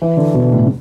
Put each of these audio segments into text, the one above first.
Mm-hmm.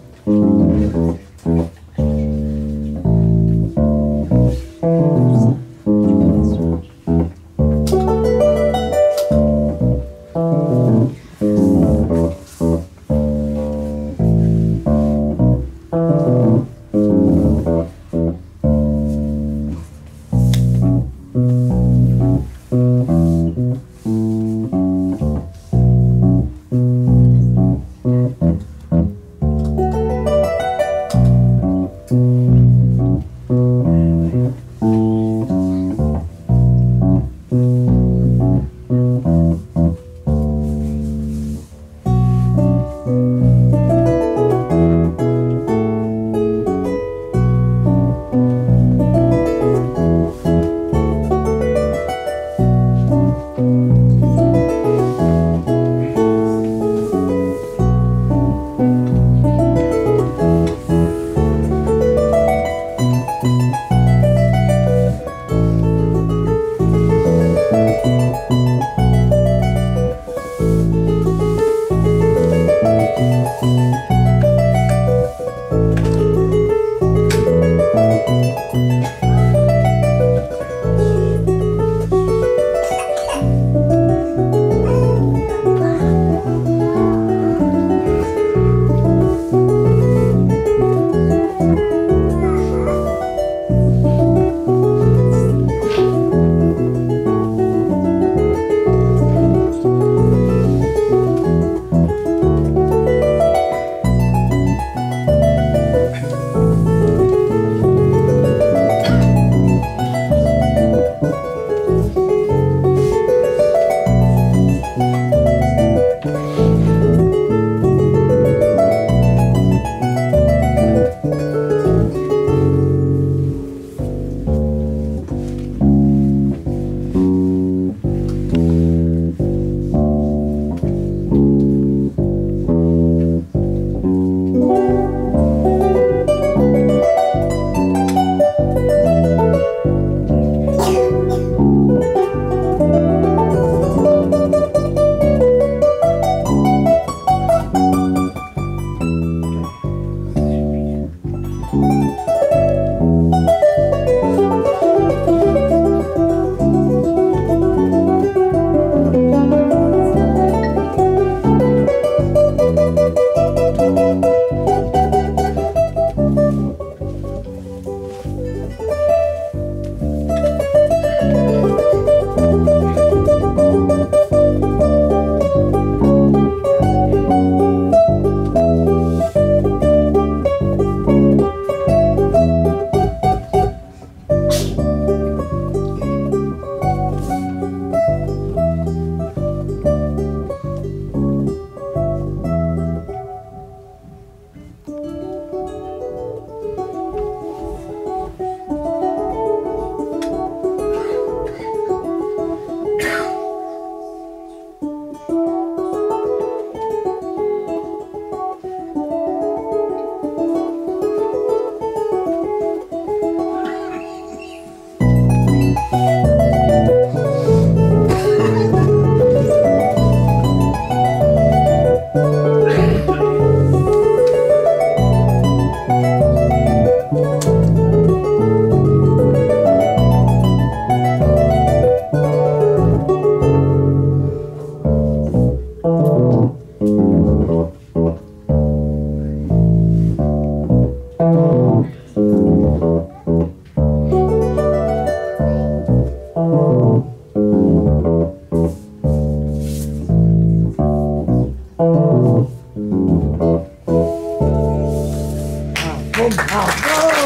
Bravo.